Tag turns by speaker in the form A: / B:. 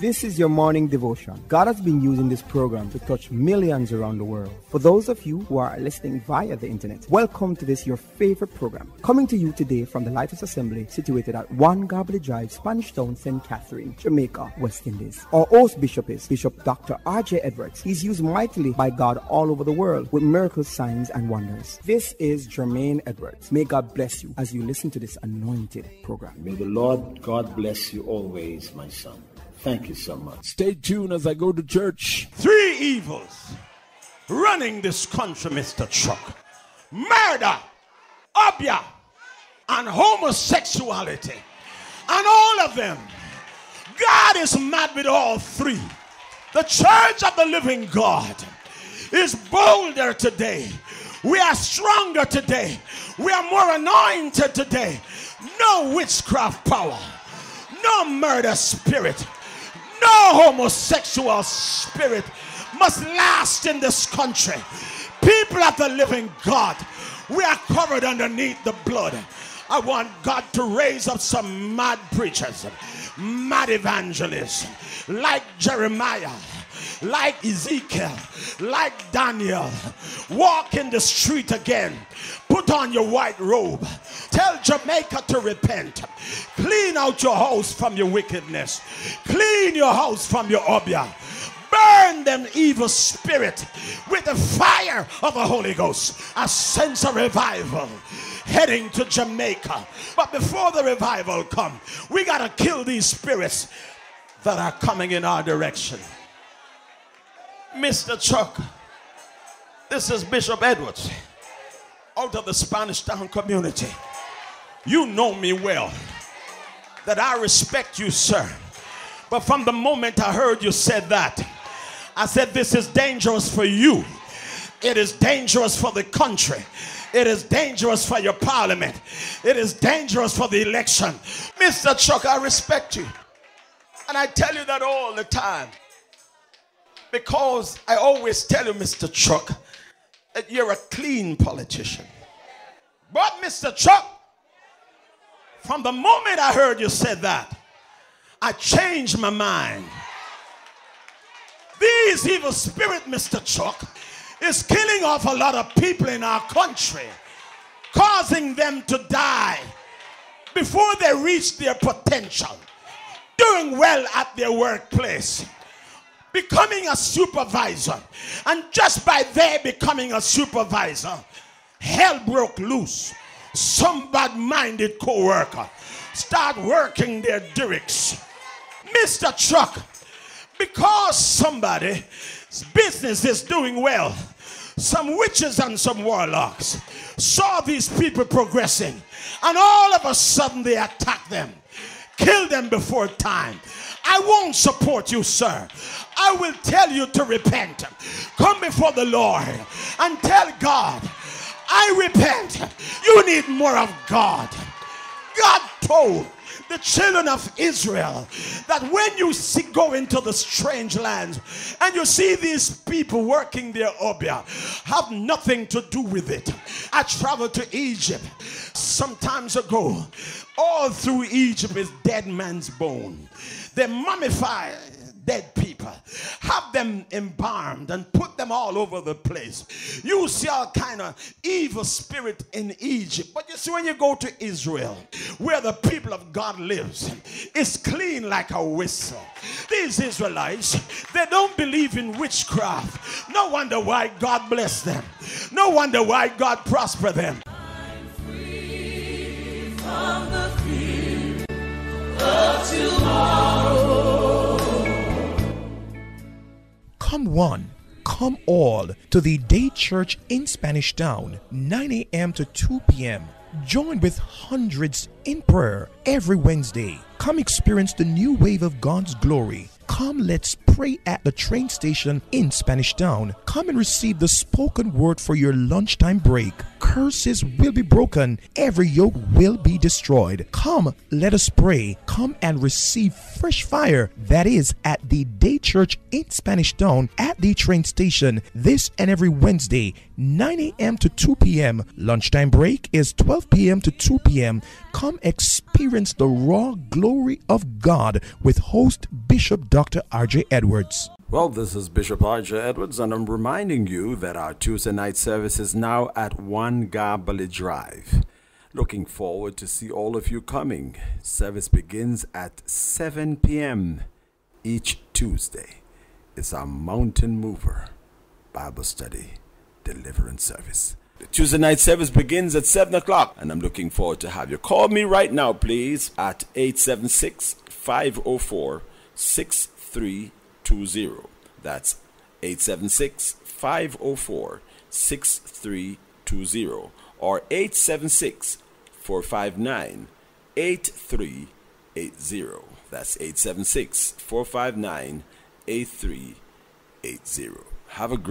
A: This is your morning devotion. God has been using this program to touch millions around the world. For those of you who are listening via the internet, welcome to this your favorite program. Coming to you today from the Lighthouse Assembly situated at 1 Garbly Drive, Spanish Town, St. Catherine, Jamaica, West Indies. Our host bishop is Bishop Dr. R.J. Edwards. He's used mightily by God all over the world with miracles, signs, and wonders. This is Jermaine Edwards. May God bless you as you listen to this anointed program.
B: May the Lord God bless you always, my son. Thank you so much.
C: Stay tuned as I go to church.
D: Three evils running this country, Mr. Chuck murder, obeah, and homosexuality. And all of them, God is mad with all three. The church of the living God is bolder today. We are stronger today. We are more anointed today. No witchcraft power, no murder spirit, no homosexual spirit must last in this country. People of the living God, we are covered underneath the blood. I want God to raise up some mad preachers, mad evangelists like Jeremiah, like Ezekiel, like Daniel. Walk in the street again. Put on your white robe. Tell Jamaica to repent. Clean out your house from your wickedness. Clean your house from your obeah. Burn them evil spirit with the fire of the Holy Ghost. A sense of revival heading to Jamaica. But before the revival come, we got to kill these spirits that are coming in our direction. Mr. Chuck, this is Bishop Edwards out of the Spanish Town community. You know me well, that I respect you, sir. But from the moment I heard you said that, I said, This is dangerous for you. It is dangerous for the country. It is dangerous for your parliament. It is dangerous for the election. Mr. Chuck, I respect you. And I tell you that all the time. Because I always tell you, Mr. Chuck, you're a clean politician. But, Mr. Chuck, from the moment I heard you said that, I changed my mind. These evil spirit, Mr. Chuck, is killing off a lot of people in our country, causing them to die before they reach their potential, doing well at their workplace, becoming a supervisor. And just by their becoming a supervisor, hell broke loose. Some bad minded co worker start working their directs. Mr. Chuck, because somebody's business is doing well, some witches and some warlocks saw these people progressing, and all of a sudden they attack them, kill them before time. I won't support you, sir. I will tell you to repent. Come before the Lord and tell God, I repent. You need more of God. God told the children of Israel that when you see, go into the strange lands and you see these people working their obeah, have nothing to do with it. I traveled to Egypt some times ago. All through Egypt is dead man's bone. They mummify dead people, have them embalmed and put them all over the place. You see all kind of evil spirit in Egypt. But you see when you go to Israel, where the people of God lives, it's clean like a whistle. These Israelites, they don't believe in witchcraft. No wonder why God bless them. No wonder why God prosper them.
E: One, come all to the Day Church in Spanish Town, 9 a.m. to 2 p.m. Join with hundreds in prayer every Wednesday. Come experience the new wave of God's glory. Come, let's pray at the train station in Spanish Town. Come and receive the spoken word for your lunchtime break. Curses will be broken, every yoke will be destroyed. Come, let us pray. Come and receive fresh fire. That is at the Day Church in Spanish Town at the train station this and every Wednesday, 9 a.m. to 2 p.m. Lunchtime break is 12 p.m. to 2 p.m. Come experience the raw glory of God with host Bishop Dr. R.J. Edwards.
F: Well, this is Bishop R.J. Edwards, and I'm reminding you that our Tuesday night service is now at 1 Garbally Drive. Looking forward to see all of you coming. Service begins at 7 p.m. each Tuesday. It's our Mountain Mover Bible Study Deliverance Service. The Tuesday night service begins at 7 o'clock, and I'm looking forward to have you. Call me right now, please, at 876 504 6320. That's 876 504 6320 or 876 459 8380. That's 876 459 8380. Have a great